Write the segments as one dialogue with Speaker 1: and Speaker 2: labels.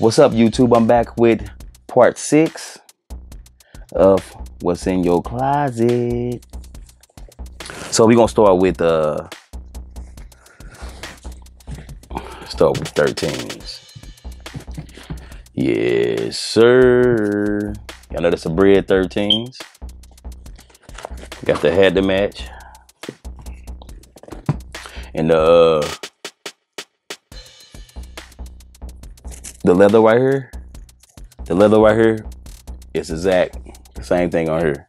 Speaker 1: What's up, YouTube? I'm back with part six of what's in your closet. So we're gonna start with uh start with 13s. Yes, sir. Y'all know that's a Bred 13s. Got the head to match. And the uh the leather right here, the leather right here, it's exact the same thing on here.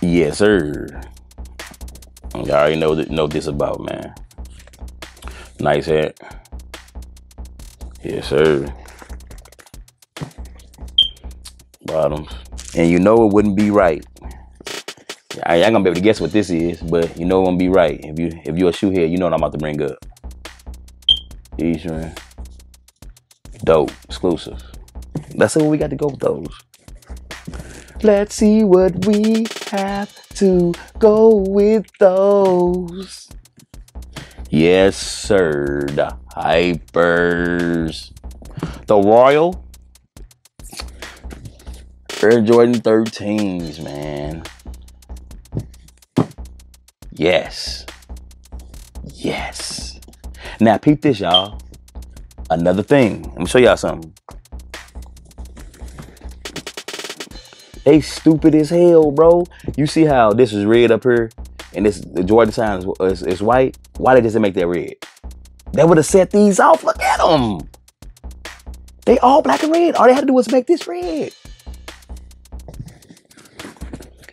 Speaker 1: Yes, sir. You already know that know this about man. Nice hat. Yes, sir. Bottoms. And you know it wouldn't be right. I ain't gonna be able to guess what this is, but you know it won't be right. If you if you're a shoe head, you know what I'm about to bring up. Eastern. Dope. Exclusive. Let's see what we got to go with those. Let's see what we have to go with those. Yes, sir. The Hypers. The Royal. Air Jordan 13s, man. Yes. Yes. Now, peep this, y'all. Another thing. Let me show y'all something. They stupid as hell, bro. You see how this is red up here, and this the Jordan sign uh, is, is, is white. Why did they just make that red? They would have set these off. Look at them. They all black and red. All they had to do was make this red.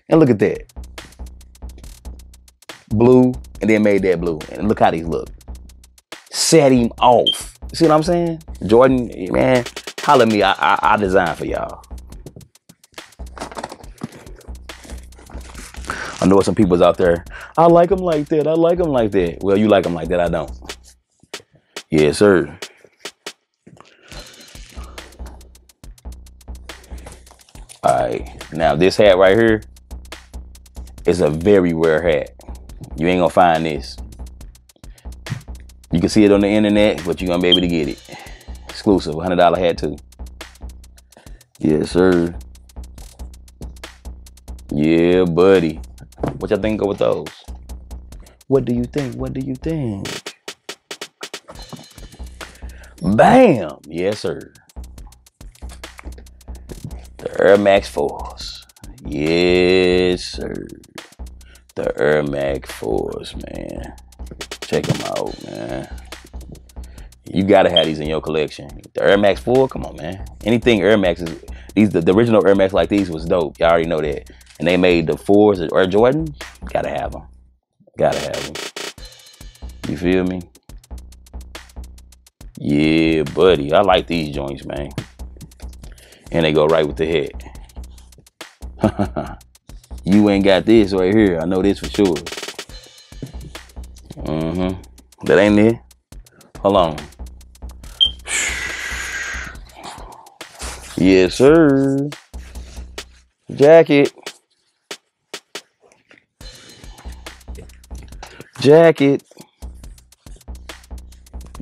Speaker 1: And look at that. Blue, and then made that blue. And look how these look. Set him off. See what I'm saying? Jordan, man, holla at me. I, I, I design for y'all. I know some people's out there. I like them like that. I like them like that. Well, you like them like that. I don't. Yes, sir. All right. Now this hat right here is a very rare hat. You ain't gonna find this. You can see it on the internet, but you're gonna be able to get it. Exclusive, $100 hat too. Yes, sir. Yeah, buddy. What y'all think of with those? What do you think? What do you think? Bam! Yes, sir. The Air Max Force. Yes, sir. The Air Max Force, man. Check them out, man. You gotta have these in your collection. The Air Max 4, come on, man. Anything Air Max is these the, the original Air Max like these was dope. Y'all already know that. And they made the fours or Jordan. Gotta have them. Gotta have them. You feel me? Yeah, buddy. I like these joints, man. And they go right with the head. you ain't got this right here. I know this for sure. Mm-hmm. That ain't it. Hold on. Yes, sir. Jacket. Jacket.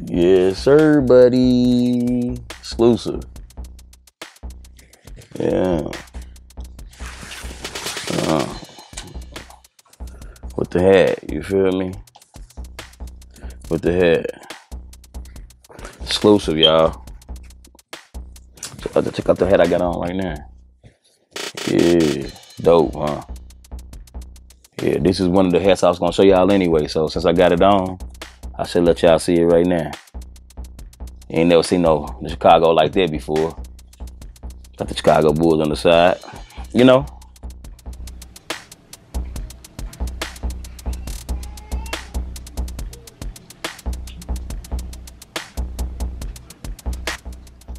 Speaker 1: Yes, sir, buddy. Exclusive. Yeah. Uh, with the hat, you feel me? With the hat. Exclusive, y'all. Check out the hat I got on right now. Yeah, dope, huh? Yeah, this is one of the hats I was gonna show y'all anyway. So since I got it on, I should let y'all see it right now. Ain't never seen no Chicago like that before. Got the Chicago Bulls on the side. You know,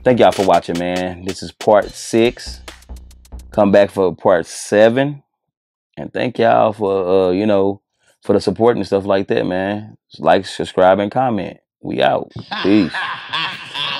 Speaker 1: Thank y'all for watching, man. This is part six. Come back for part seven. And thank y'all for uh, you know, for the support and stuff like that, man. Like, subscribe, and comment. We out. Peace.